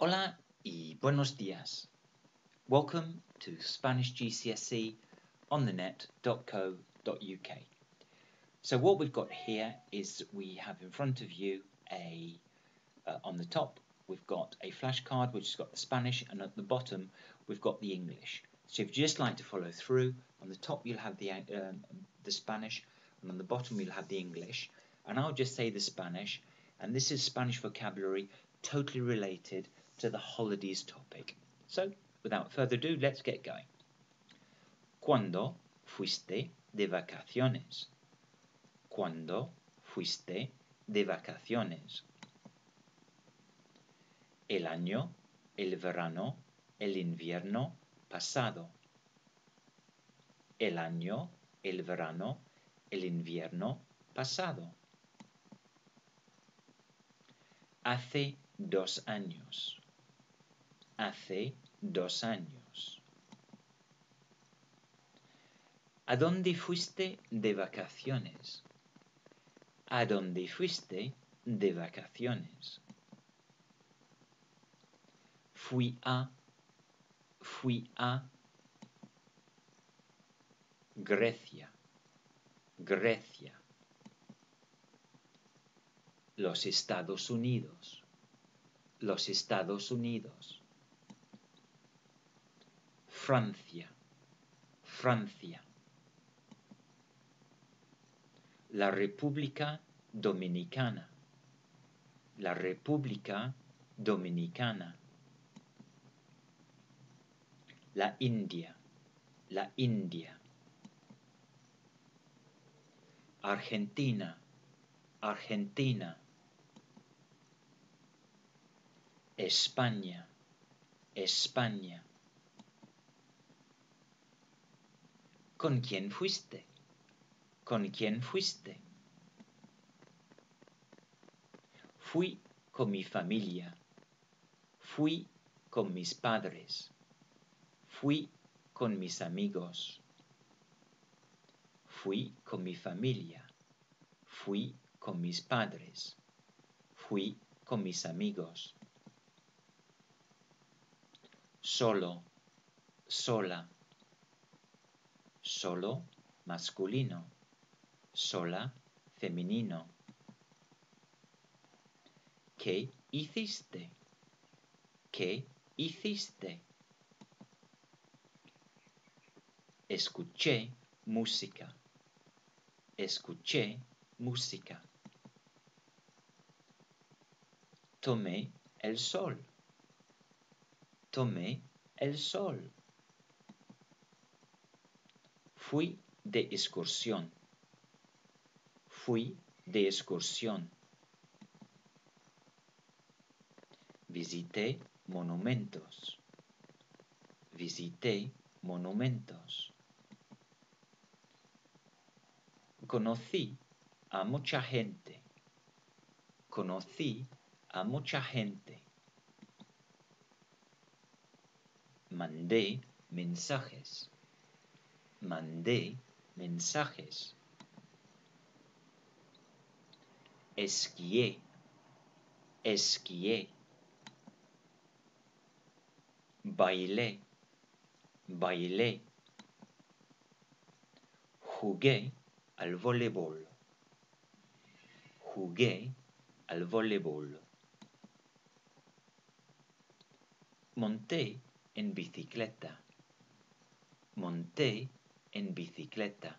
Hola y buenos dias. Welcome to Spanish GCSE on the net.co.uk. So what we've got here is we have in front of you a uh, on the top we've got a flashcard which has got the Spanish and at the bottom we've got the English. So if you just like to follow through, on the top you'll have the um, the Spanish and on the bottom you'll have the English. And I'll just say the Spanish and this is Spanish vocabulary totally related to the holidays topic. So, without further ado, let's get going. ¿Cuándo fuiste de vacaciones? ¿Cuándo fuiste de vacaciones? El año, el verano, el invierno pasado. El año, el verano, el invierno pasado. Hace dos años hace dos años. ¿A dónde fuiste de vacaciones? ¿A dónde fuiste de vacaciones? Fui a, fui a Grecia, Grecia. Los Estados Unidos, los Estados Unidos. Francia, Francia. La República Dominicana, la República Dominicana. La India, la India. Argentina, Argentina. España, España. ¿Con quién fuiste? ¿Con quién fuiste? Fui con mi familia. Fui con mis padres. Fui con mis amigos. Fui con mi familia. Fui con mis padres. Fui con mis amigos. Solo, sola solo masculino, sola femenino. ¿Qué hiciste? ¿Qué hiciste? Escuché música. Escuché música. Tomé el sol. Tomé el sol. Fui de excursión. Fui de excursión. Visité monumentos. Visité monumentos. Conocí a mucha gente. Conocí a mucha gente. Mandé mensajes mandé mensajes. Esquié, esquié. Bailé, bailé. Jugué al voleibol. Jugué al voleibol. Monté en bicicleta. Monté en bicicleta.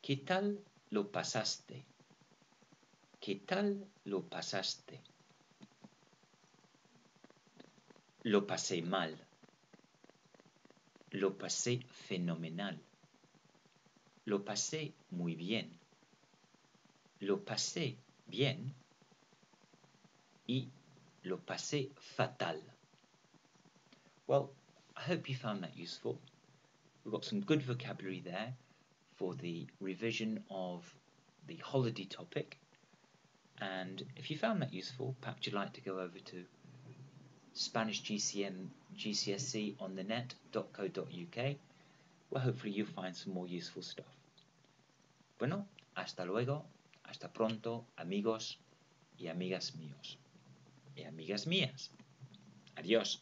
¿Qué tal lo pasaste? ¿Qué tal lo pasaste? Lo pasé mal. Lo pasé fenomenal. Lo pasé muy bien. Lo pasé bien. Y lo pasé fatal. Well, I hope you found that useful. We've got some good vocabulary there for the revision of the holiday topic. And if you found that useful, perhaps you'd like to go over to Spanish GCM GCSE on the net.co.uk, where hopefully you'll find some more useful stuff. Bueno, hasta luego, hasta pronto, amigos, y amigas míos y amigas mías. Adiós.